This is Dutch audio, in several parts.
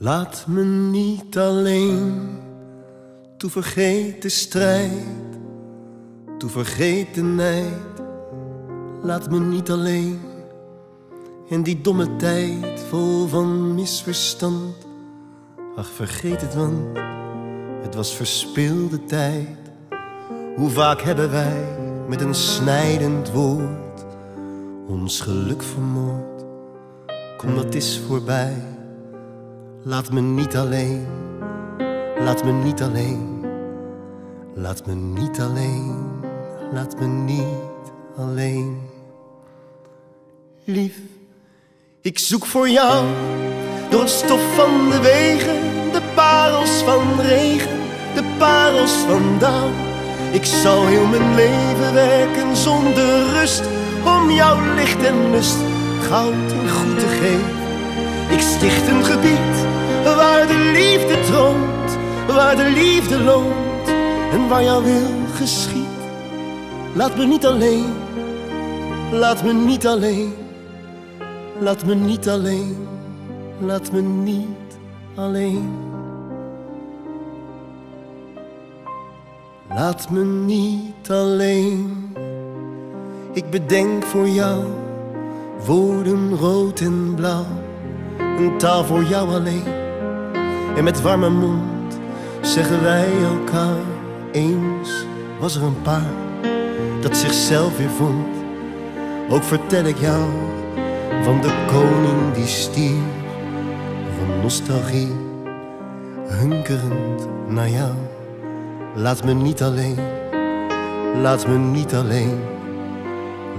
Laat me niet alleen, toe vergeet de strijd, toe vergeet de nijd. Laat me niet alleen in die domme tijd vol van misverstand. Ach, vergeet het want het was verspilde tijd. Hoe vaak hebben wij met een snijdend woord ons geluk vermoord? Kom, dat is voorbij. Laat me niet alleen, laat me niet alleen, laat me niet alleen, laat me niet alleen. Lief, ik zoek voor jou door het stof van de wegen, de parels van regen, de parels van dauw. Ik zal heel mijn leven werken zonder rust om jouw licht en lust goud en goed te geven. Ik sticht een gebied waar de liefde troont, waar de liefde loont en waar jouw wil geschiet. Laat me niet alleen, laat me niet alleen, laat me niet alleen, laat me niet alleen. Laat me niet alleen, ik bedenk voor jou woorden rood en blauw, een taal voor jou alleen. En met warme mond zeggen wij elkaar, eens was er een paar dat zichzelf weer vond. Ook vertel ik jou van de koning die stierf, van nostalgie, hunkerend naar jou. Laat me niet alleen, laat me niet alleen,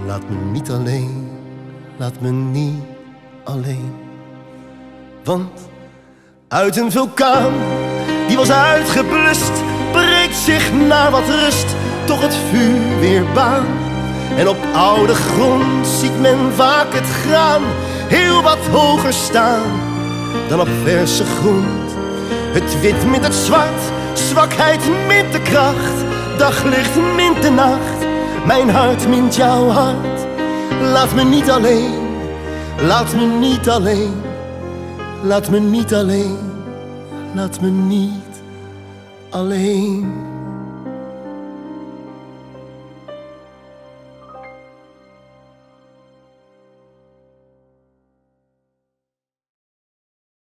laat me niet alleen, laat me niet alleen. Want uit een vulkaan die was uitgeblust, breekt zich naar wat rust, toch het vuur weer baan. En op oude grond ziet men vaak het graan heel wat hoger staan dan op verse grond. Het wit mint het zwart, zwakheid mint de kracht, daglicht mint de nacht. Mijn hart mint jouw hart, laat me niet alleen, laat me niet alleen, laat me niet alleen, laat me niet alleen.